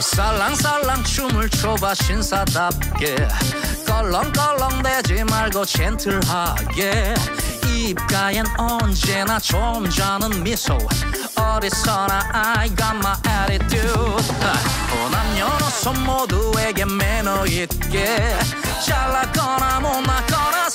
살랑살랑 춤을 춰봐 신사답게. 껄렁껄렁대지 말고 젠틀하게. 입가엔 언제나 좀 자는 미소. 어디서나 I got my attitude. 어, 남녀노소 모두에게 매너 있게. 잘났거나 못났거나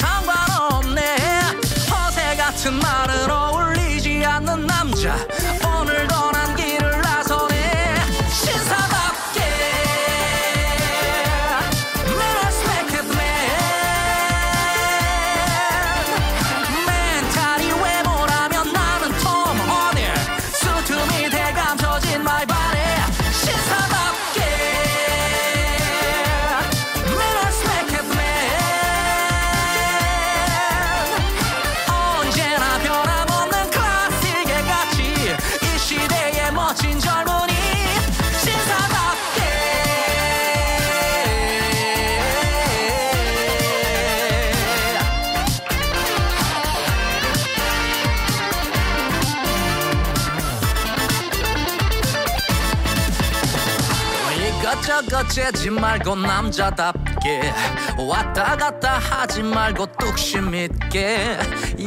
이것저것 재지 말고 남자답게 왔다 갔다 하지 말고 뚝심 있게.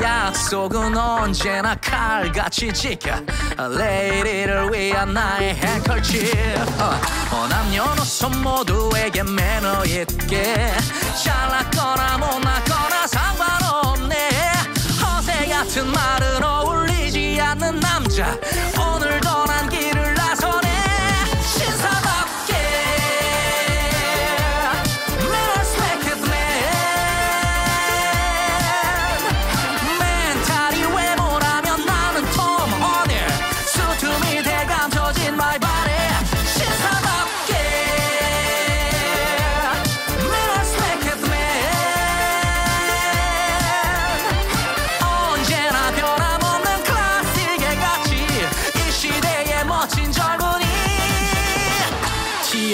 약속은 언제나 칼같이 지켜. 레이디를 위한 나의 행컬칩 어, 어, 남녀노소 모두에게 매너 있게. 잘났거나 못났거나 상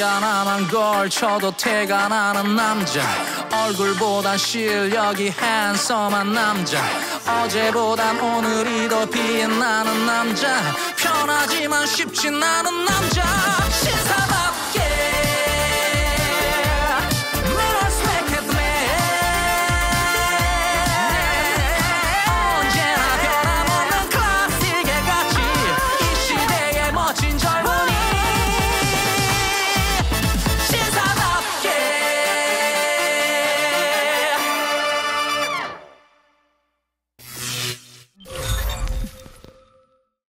티 하나만 걸쳐도 태가 나는 남자. 얼굴보단 실력이 핸섬한 남자. 어제보단 오늘이 더 빛나는 남자. 편하지만 쉽진 않은